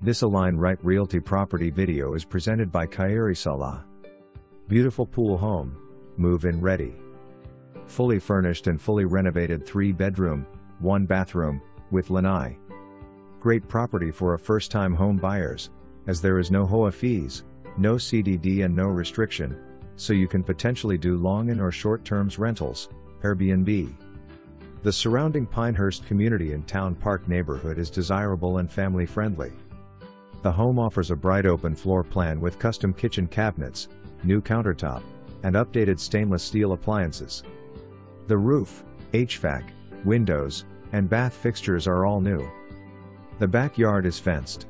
This Align Right Realty property video is presented by Khairi Salah. Beautiful pool home, move in ready. Fully furnished and fully renovated 3 bedroom, 1 bathroom, with lanai. Great property for a first time home buyers, as there is no HOA fees, no CDD and no restriction, so you can potentially do long and or short terms rentals, Airbnb. The surrounding Pinehurst community and Towne Park neighborhood is desirable and family friendly. The home offers a bright open floor plan with custom kitchen cabinets, new countertop, and updated stainless steel appliances. The roof, HVAC, windows, and bath fixtures are all new. The backyard is fenced.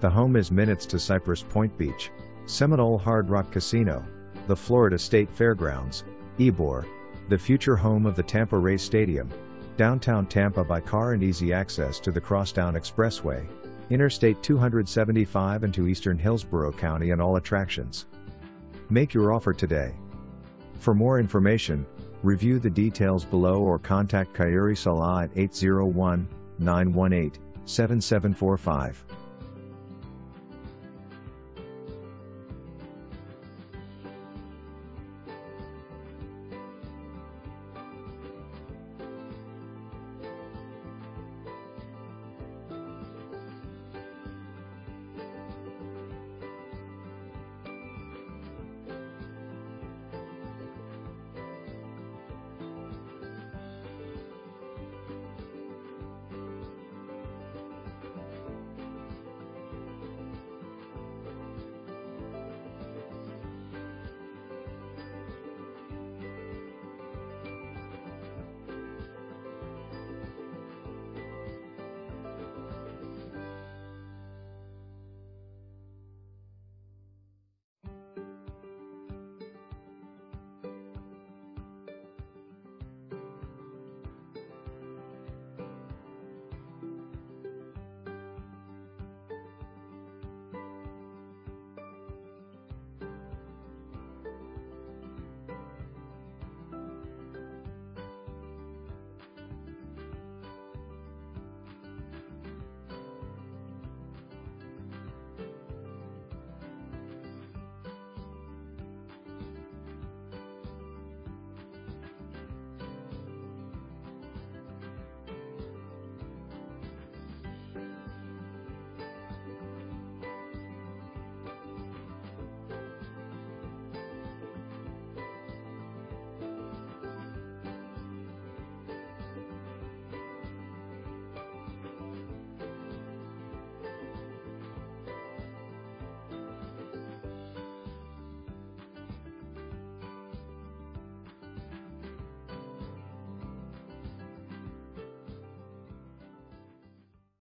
The home is minutes to Cypress Point Beach, Seminole Hard Rock Casino, the Florida State Fairgrounds, Ybor, the future home of the Tampa Rays Stadium, downtown Tampa by car and easy access to the Crosstown Expressway, Interstate 275 and to eastern Hillsborough County and all attractions. Make your offer today. For more information, review the details below or contact Khairi Salah at 801 918 7745.